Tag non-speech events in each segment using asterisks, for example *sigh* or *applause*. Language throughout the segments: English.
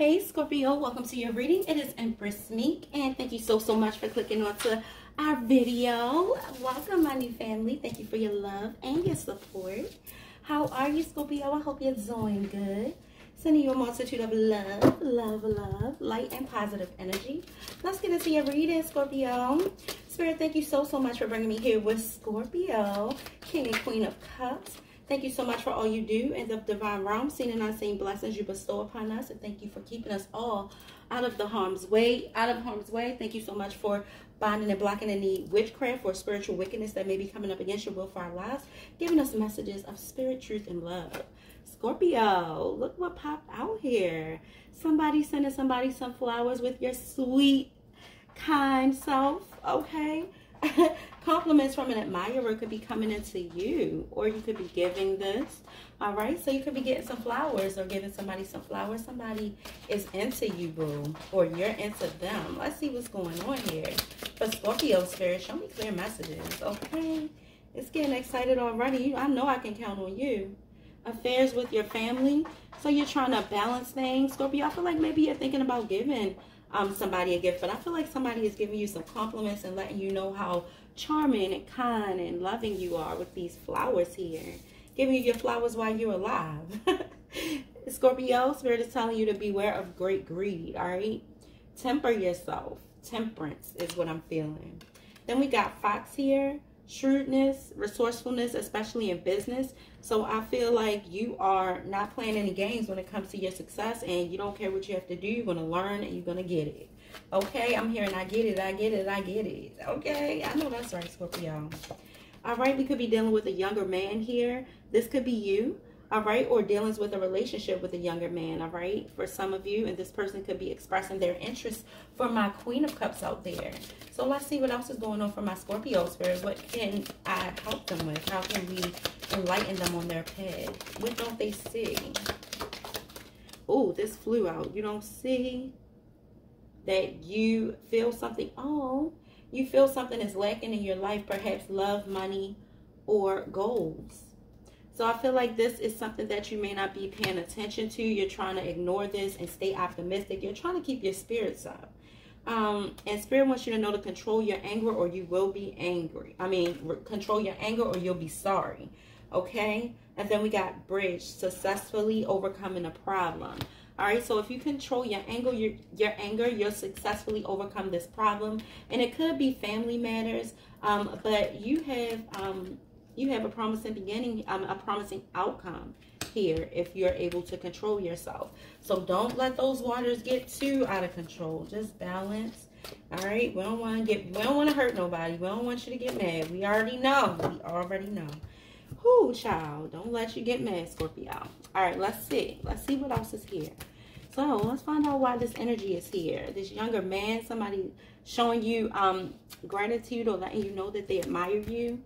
Hey Scorpio, welcome to your reading. It is Empress Meek and thank you so, so much for clicking onto our video. Welcome my new family. Thank you for your love and your support. How are you Scorpio? I hope you're doing good. Sending you a multitude of love, love, love, light and positive energy. Let's get into your reading Scorpio. Spirit, thank you so, so much for bringing me here with Scorpio, King and Queen of Cups. Thank you so much for all you do in the divine realm, seen and unseen blessings you bestow upon us. And thank you for keeping us all out of the harm's way, out of harm's way. Thank you so much for binding and blocking any witchcraft or spiritual wickedness that may be coming up against your will for our lives, giving us messages of spirit, truth, and love. Scorpio, look what popped out here. Somebody sending somebody some flowers with your sweet, kind self, okay? *laughs* compliments from an admirer could be coming into you or you could be giving this. All right so you could be getting some flowers or giving somebody some flowers. Somebody is into you boo or you're into them. Let's see what's going on here. For scorpio spirit show me clear messages okay? It's getting excited already. I know i can count on you. Affairs with your family. So you're trying to balance things. Scorpio i feel like maybe you're thinking about giving um, somebody a gift. But I feel like somebody is giving you some compliments and letting you know how charming and kind and loving you are with these flowers here. Giving you your flowers while you're alive. *laughs* Scorpio, Spirit is telling you to beware of great greed, all right? Temper yourself. Temperance is what I'm feeling. Then we got Fox here shrewdness, resourcefulness, especially in business. So I feel like you are not playing any games when it comes to your success and you don't care what you have to do. You're going to learn and you're going to get it. Okay, I'm hearing I get it, I get it, I get it. Okay, I know that's right, Scorpio. All right, we could be dealing with a younger man here. This could be you all right, or dealings with a relationship with a younger man, all right, for some of you, and this person could be expressing their interest for my Queen of Cups out there. So let's see what else is going on for my Scorpio spirit. What can I help them with? How can we enlighten them on their path? What don't they see? Oh, this flew out. You don't see that you feel something, oh, you feel something is lacking in your life, perhaps love, money, or goals so I feel like this is something that you may not be paying attention to. You're trying to ignore this and stay optimistic. You're trying to keep your spirits up. Um, and spirit wants you to know to control your anger or you will be angry. I mean, control your anger or you'll be sorry. Okay? And then we got bridge, successfully overcoming a problem. All right, so if you control your anger, your, your anger, you'll successfully overcome this problem. And it could be family matters, um, but you have um, you have a promising beginning, um, a promising outcome here if you're able to control yourself. So don't let those waters get too out of control. Just balance. All right. We don't want to get, we don't want to hurt nobody. We don't want you to get mad. We already know. We already know. Whoo, child. Don't let you get mad, Scorpio. All right. Let's see. Let's see what else is here. So let's find out why this energy is here. This younger man, somebody showing you um, gratitude or letting you know that they admire you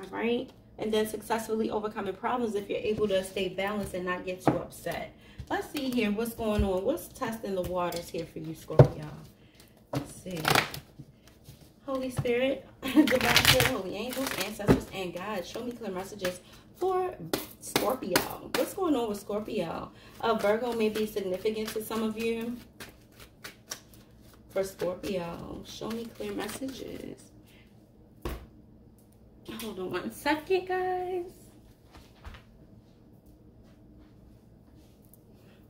all right? And then successfully overcoming problems if you're able to stay balanced and not get too upset. Let's see here what's going on. What's testing the waters here for you, Scorpio? Let's see. Holy Spirit, *laughs* Divine Spirit, Holy Angels, Ancestors, and God, show me clear messages for Scorpio. What's going on with Scorpio? Uh, Virgo may be significant to some of you. For Scorpio, show me clear messages. Hold on one second, guys.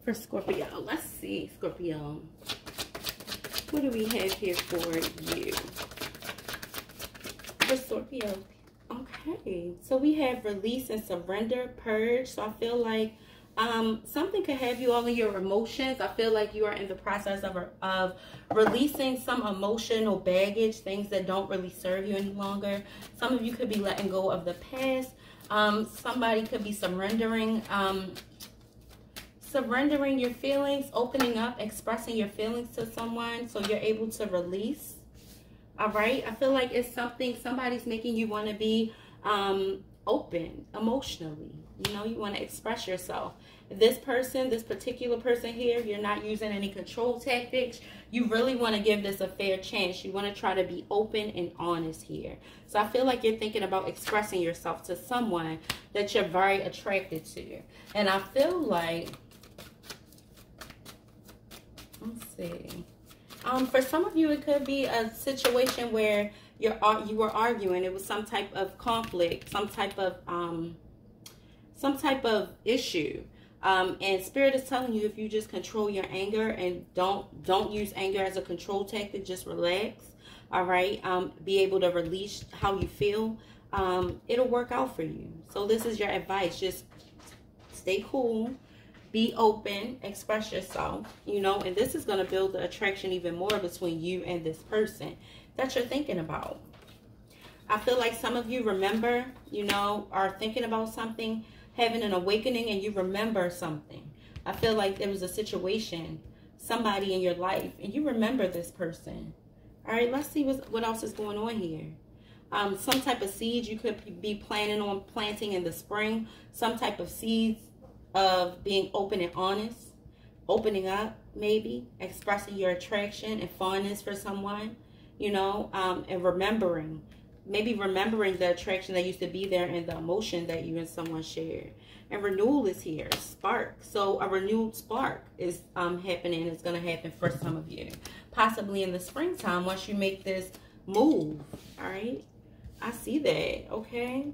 For Scorpio, let's see, Scorpio. What do we have here for you? For Scorpio, okay. So we have release and surrender, purge. So I feel like um, something could have you all in your emotions. I feel like you are in the process of, of releasing some emotional baggage, things that don't really serve you any longer. Some of you could be letting go of the past. Um, somebody could be surrendering, um, surrendering your feelings, opening up, expressing your feelings to someone so you're able to release. All right. I feel like it's something somebody's making you want to be um, open emotionally. You know, you want to express yourself. This person, this particular person here, you're not using any control tactics. You really want to give this a fair chance. You want to try to be open and honest here. So I feel like you're thinking about expressing yourself to someone that you're very attracted to. And I feel like Let's see. Um, for some of you, it could be a situation where you're you were arguing. It was some type of conflict, some type of um, some type of issue. Um, and spirit is telling you if you just control your anger and don't don't use anger as a control tactic, just relax. All right. Um, be able to release how you feel. Um, it'll work out for you. So this is your advice. Just stay cool be open, express yourself, you know, and this is going to build the attraction even more between you and this person that you're thinking about. I feel like some of you remember, you know, are thinking about something, having an awakening, and you remember something. I feel like there was a situation, somebody in your life, and you remember this person. All right, let's see what, what else is going on here. Um, some type of seeds you could be planning on planting in the spring. Some type of seeds of being open and honest, opening up, maybe expressing your attraction and fondness for someone, you know, um, and remembering, maybe remembering the attraction that used to be there and the emotion that you and someone shared. And renewal is here, spark. So a renewed spark is um, happening. It's going to happen for some of you, possibly in the springtime once you make this move. All right, I see that. Okay.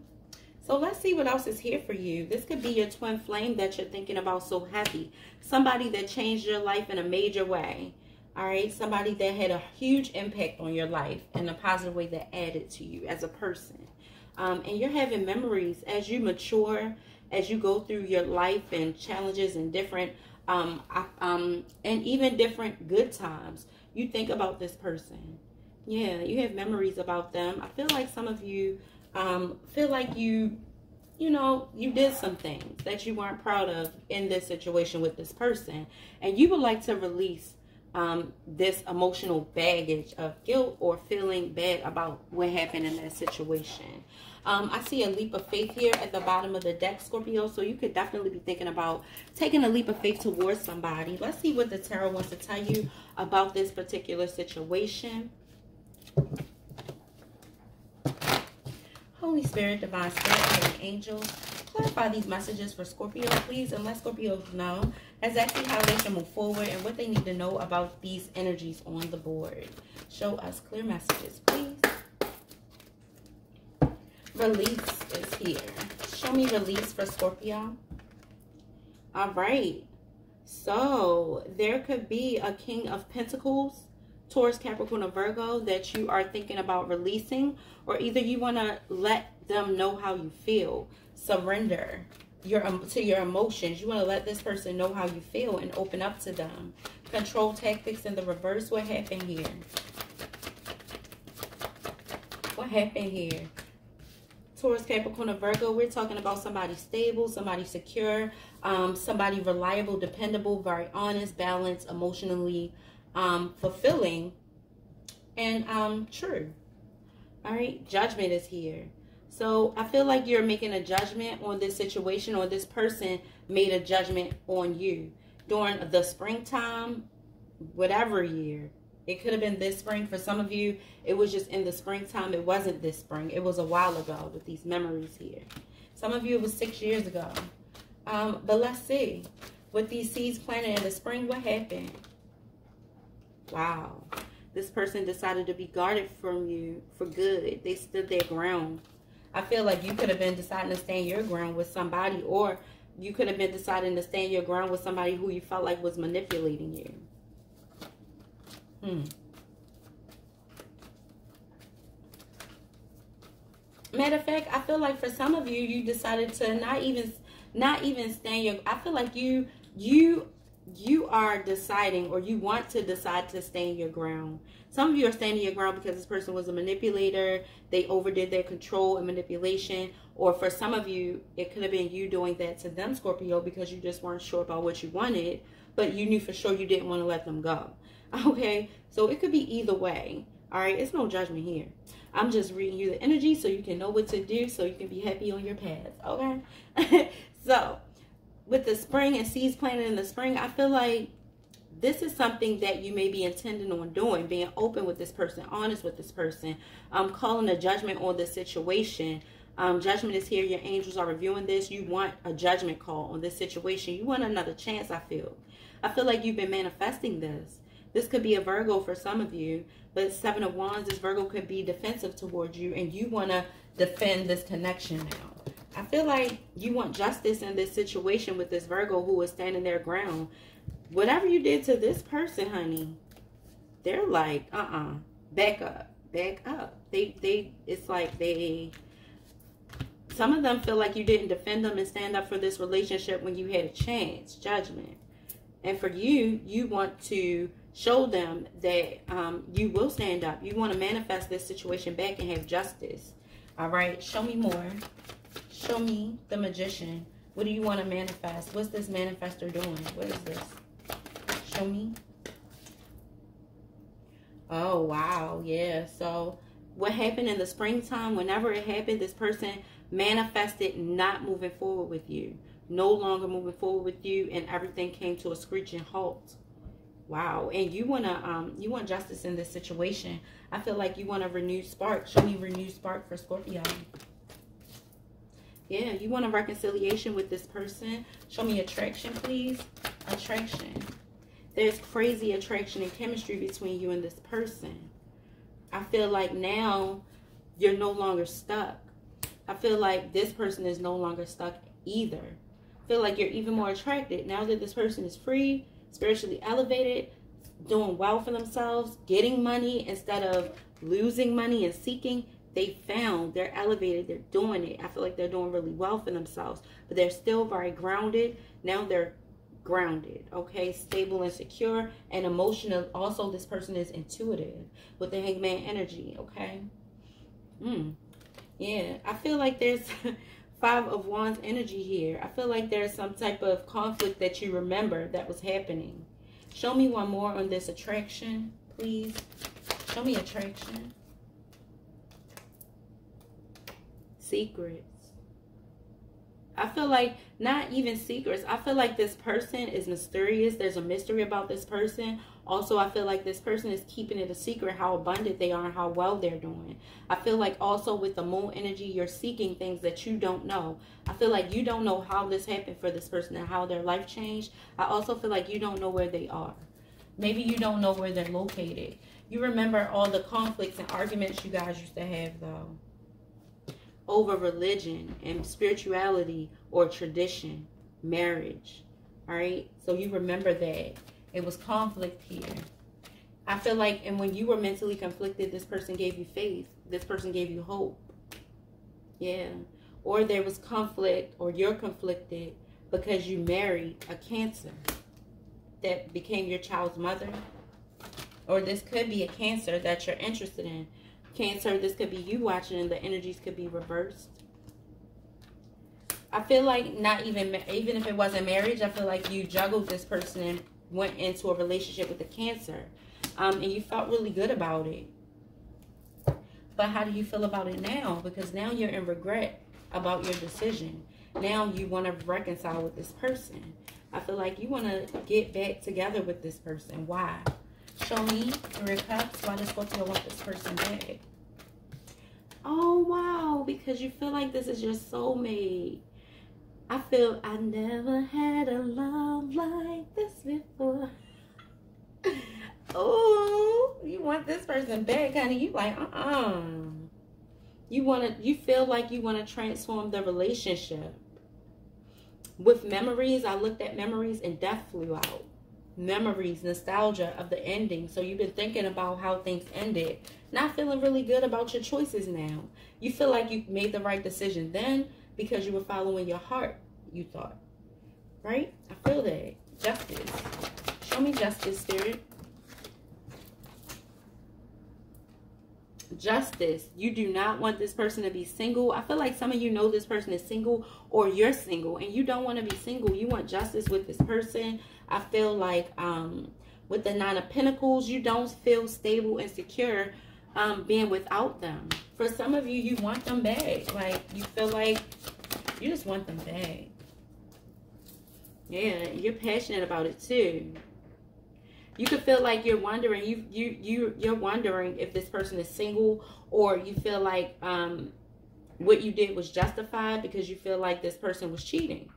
So let's see what else is here for you. This could be your twin flame that you're thinking about so heavy. Somebody that changed your life in a major way. All right. Somebody that had a huge impact on your life in a positive way that added to you as a person. Um, and you're having memories as you mature, as you go through your life and challenges and different, um, um, and even different good times. You think about this person. Yeah, you have memories about them. I feel like some of you um, feel like you, you know, you did some things that you weren't proud of in this situation with this person, and you would like to release um, this emotional baggage of guilt or feeling bad about what happened in that situation. Um, I see a leap of faith here at the bottom of the deck, Scorpio. So you could definitely be thinking about taking a leap of faith towards somebody. Let's see what the tarot wants to tell you about this particular situation. Holy Spirit, Divine Spirit, and angels, clarify these messages for Scorpio, please, and let Scorpios know exactly how they should move forward and what they need to know about these energies on the board. Show us clear messages, please. Release is here. Show me release for Scorpio. All right. So, there could be a King of Pentacles Taurus, Capricorn, or Virgo that you are thinking about releasing, or either you want to let them know how you feel, surrender your um, to your emotions. You want to let this person know how you feel and open up to them. Control tactics in the reverse. What happened here? What happened here? Taurus, Capricorn, or Virgo, we're talking about somebody stable, somebody secure, um, somebody reliable, dependable, very honest, balanced, emotionally um, fulfilling and um, true. All right, judgment is here. So I feel like you're making a judgment on this situation or this person made a judgment on you during the springtime, whatever year. It could have been this spring. For some of you, it was just in the springtime. It wasn't this spring. It was a while ago with these memories here. Some of you, it was six years ago. Um, but let's see. With these seeds planted in the spring, what happened? Wow. This person decided to be guarded from you for good. They stood their ground. I feel like you could have been deciding to stand your ground with somebody or you could have been deciding to stand your ground with somebody who you felt like was manipulating you. Hmm. Matter of fact, I feel like for some of you, you decided to not even not even stand your I feel like you you you are deciding or you want to decide to stand your ground. Some of you are standing your ground because this person was a manipulator, they overdid their control and manipulation, or for some of you, it could have been you doing that to them, Scorpio, because you just weren't sure about what you wanted, but you knew for sure you didn't want to let them go. *laughs* Okay, so it could be either way. All right, it's no judgment here. I'm just reading you the energy so you can know what to do so you can be happy on your path. Okay, *laughs* so with the spring and seeds planted in the spring, I feel like this is something that you may be intending on doing, being open with this person, honest with this person, um, calling a judgment on the situation. Um, judgment is here. Your angels are reviewing this. You want a judgment call on this situation. You want another chance, I feel. I feel like you've been manifesting this. This could be a Virgo for some of you, but Seven of Wands, this Virgo could be defensive towards you, and you want to defend this connection now. I feel like you want justice in this situation with this Virgo who is standing their ground. Whatever you did to this person, honey, they're like, uh-uh, back up, back up. They, they, it's like they, some of them feel like you didn't defend them and stand up for this relationship when you had a chance, judgment. And for you, you want to show them that um, you will stand up. You want to manifest this situation back and have justice. All right, show me more. Show me the magician. What do you want to manifest? What's this manifester doing? What is this? Show me. Oh, wow. Yeah. So what happened in the springtime, whenever it happened, this person manifested not moving forward with you. No longer moving forward with you. And everything came to a screeching halt. Wow. And you want to, um, you want justice in this situation. I feel like you want a renewed spark. Show me renewed spark for Scorpio. Yeah, you want a reconciliation with this person. Show me attraction, please. Attraction. There's crazy attraction and chemistry between you and this person. I feel like now you're no longer stuck. I feel like this person is no longer stuck either. I feel like you're even more attracted now that this person is free, spiritually elevated, doing well for themselves, getting money instead of losing money and seeking they found they're elevated they're doing it. I feel like they're doing really well for themselves but they're still very grounded. Now they're grounded okay? Stable and secure and emotional also this person is intuitive with the hangman energy okay? Mm. yeah i feel like there's *laughs* five of wands energy here. I feel like there's some type of conflict that you remember that was happening. Show me one more on this attraction please. Show me attraction secrets. I feel like not even secrets. I feel like this person is mysterious. There's a mystery about this person. Also, I feel like this person is keeping it a secret how abundant they are and how well they're doing. I feel like also with the moon energy, you're seeking things that you don't know. I feel like you don't know how this happened for this person and how their life changed. I also feel like you don't know where they are. Maybe you don't know where they're located. You remember all the conflicts and arguments you guys used to have though over religion and spirituality or tradition, marriage. All right. So you remember that it was conflict here. I feel like, and when you were mentally conflicted, this person gave you faith. This person gave you hope. Yeah. Or there was conflict, or you're conflicted because you married a cancer that became your child's mother. Or this could be a cancer that you're interested in Cancer, this could be you watching and the energies could be reversed. I feel like not even, even if it wasn't marriage, I feel like you juggled this person and went into a relationship with a Cancer. Um, and you felt really good about it. But how do you feel about it now? Because now you're in regret about your decision. Now you want to reconcile with this person. I feel like you want to get back together with this person. Why? Show me three cups. Why does Scorpio want this person back? Oh, wow. Because you feel like this is your soulmate. I feel I never had a love like this before. *laughs* oh, you want this person back, honey. You like, uh-uh. You want to, you feel like you want to transform the relationship. With memories, I looked at memories and death flew out memories, nostalgia of the ending. So you've been thinking about how things ended, not feeling really good about your choices now. You feel like you made the right decision then because you were following your heart, you thought. Right? I feel that. Justice. Show me justice, Spirit. justice. You do not want this person to be single. I feel like some of you know this person is single or you're single and you don't want to be single. You want justice with this person. I feel like um, with the Nine of Pentacles, you don't feel stable and secure um, being without them. For some of you, you want them back. Like, you feel like you just want them back. Yeah, you're passionate about it too. You could feel like you're wondering, you you you you're wondering if this person is single, or you feel like um, what you did was justified because you feel like this person was cheating.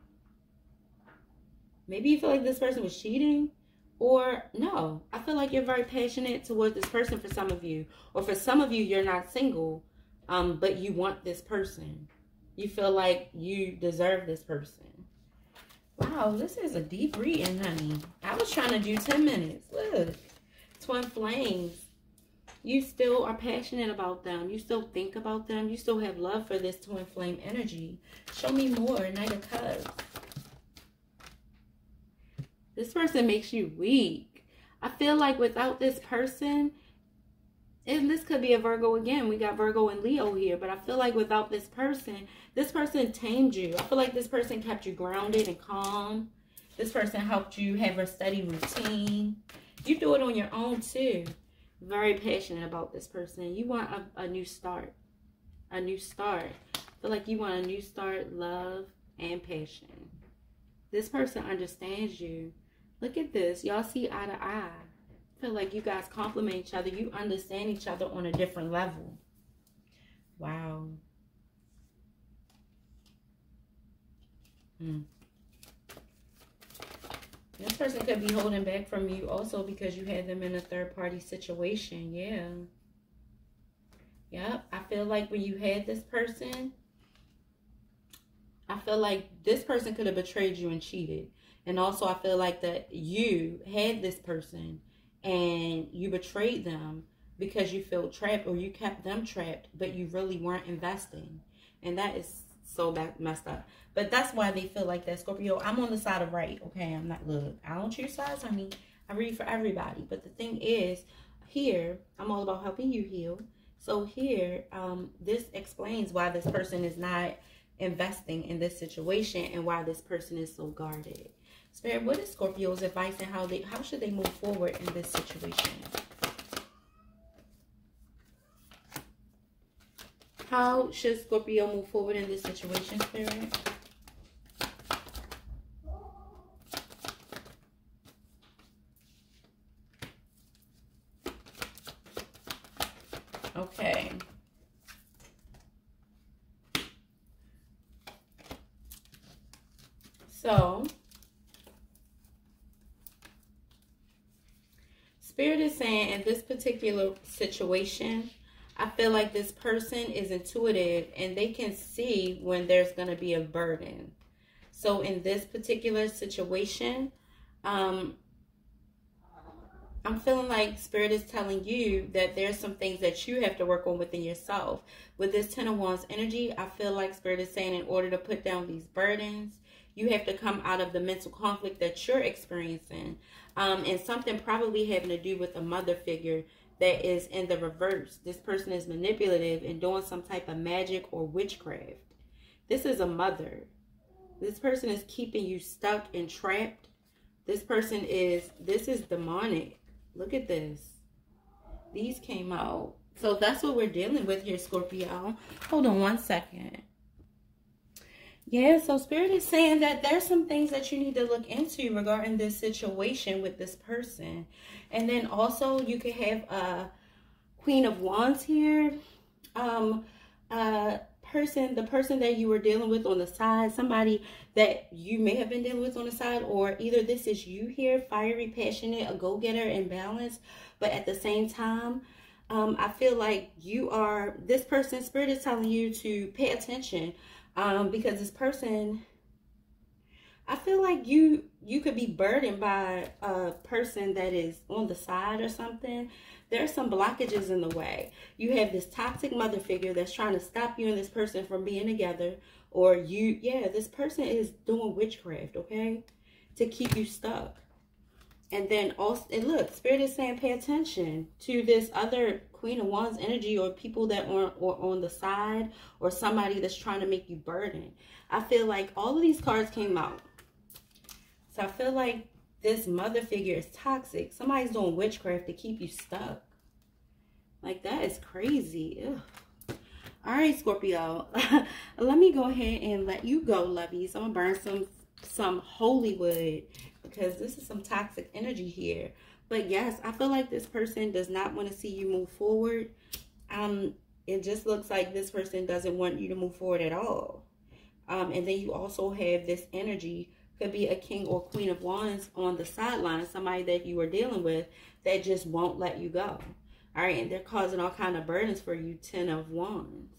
Maybe you feel like this person was cheating. Or no, I feel like you're very passionate towards this person for some of you. Or for some of you, you're not single, um, but you want this person. You feel like you deserve this person. Wow, this is a deep reading, honey. I was trying to do 10 minutes. Look, twin flames. You still are passionate about them. You still think about them. You still have love for this twin flame energy. Show me more, Knight of Cups. This person makes you weak. I feel like without this person, and this could be a Virgo again. We got Virgo and Leo here, but I feel like without this person, this person tamed you. I feel like this person kept you grounded and calm. This person helped you have a steady routine. You do it on your own too. Very passionate about this person. You want a, a new start. A new start. I feel like you want a new start, love, and passion. This person understands you. Look at this. Y'all see eye to eye feel like you guys complement each other. You understand each other on a different level. Wow. Hmm. This person could be holding back from you also because you had them in a third party situation. Yeah. Yep. I feel like when you had this person, I feel like this person could have betrayed you and cheated. And also I feel like that you had this person and you betrayed them because you feel trapped or you kept them trapped, but you really weren't investing. And that is so messed up. But that's why they feel like that. Scorpio, I'm on the side of right, okay? I'm not, look, I don't choose sides, honey. I read for everybody. But the thing is, here, I'm all about helping you heal. So here, um, this explains why this person is not investing in this situation and why this person is so guarded. Spirit, what is Scorpio's advice and how they how should they move forward in this situation? How should Scorpio move forward in this situation, Spirit? Okay. So, Spirit is saying in this particular situation, I feel like this person is intuitive and they can see when there's going to be a burden. So in this particular situation, um, I'm feeling like Spirit is telling you that there's some things that you have to work on within yourself. With this Ten of Wands energy, I feel like Spirit is saying in order to put down these burdens, you have to come out of the mental conflict that you're experiencing um, and something probably having to do with a mother figure that is in the reverse. This person is manipulative and doing some type of magic or witchcraft. This is a mother. This person is keeping you stuck and trapped. This person is, this is demonic. Look at this. These came out. So that's what we're dealing with here, Scorpio. Hold on one second. Yeah, so Spirit is saying that there's some things that you need to look into regarding this situation with this person. And then also you could have a Queen of Wands here. Um, a person, the person that you were dealing with on the side, somebody that you may have been dealing with on the side, or either this is you here, fiery, passionate, a go-getter, and balanced, but at the same time, um, I feel like you are, this person, Spirit is telling you to pay attention um, because this person, I feel like you you could be burdened by a person that is on the side or something. There's some blockages in the way. You have this toxic mother figure that's trying to stop you and this person from being together. Or you, yeah, this person is doing witchcraft, okay? To keep you stuck. And then also, and look, Spirit is saying pay attention to this other Queen of Wands energy or people that are, are on the side or somebody that's trying to make you burden. I feel like all of these cards came out. So I feel like this mother figure is toxic. Somebody's doing witchcraft to keep you stuck. Like, that is crazy. Ugh. All right, Scorpio. *laughs* let me go ahead and let you go, lovies. I'm to burn some, some holy wood because this is some toxic energy here. But yes, I feel like this person does not want to see you move forward. Um, it just looks like this person doesn't want you to move forward at all. Um, and then you also have this energy could be a king or queen of wands on the sideline, somebody that you are dealing with that just won't let you go. All right, and they're causing all kind of burdens for you, 10 of wands,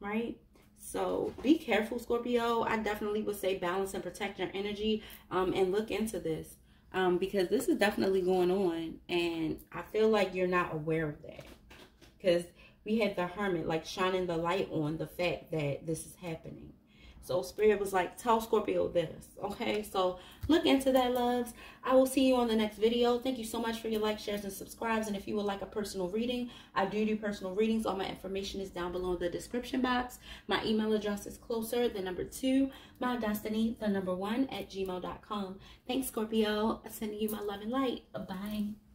right? So be careful, Scorpio. I definitely would say balance and protect your energy um, and look into this um, because this is definitely going on. And I feel like you're not aware of that because we had the hermit like shining the light on the fact that this is happening. So Spirit was like, tell Scorpio this. Okay, so look into that, loves. I will see you on the next video. Thank you so much for your likes, shares, and subscribes. And if you would like a personal reading, I do do personal readings. All my information is down below in the description box. My email address is closer, the number two, my destiny, the number one, at gmail.com. Thanks, Scorpio. Sending you my love and light. Bye.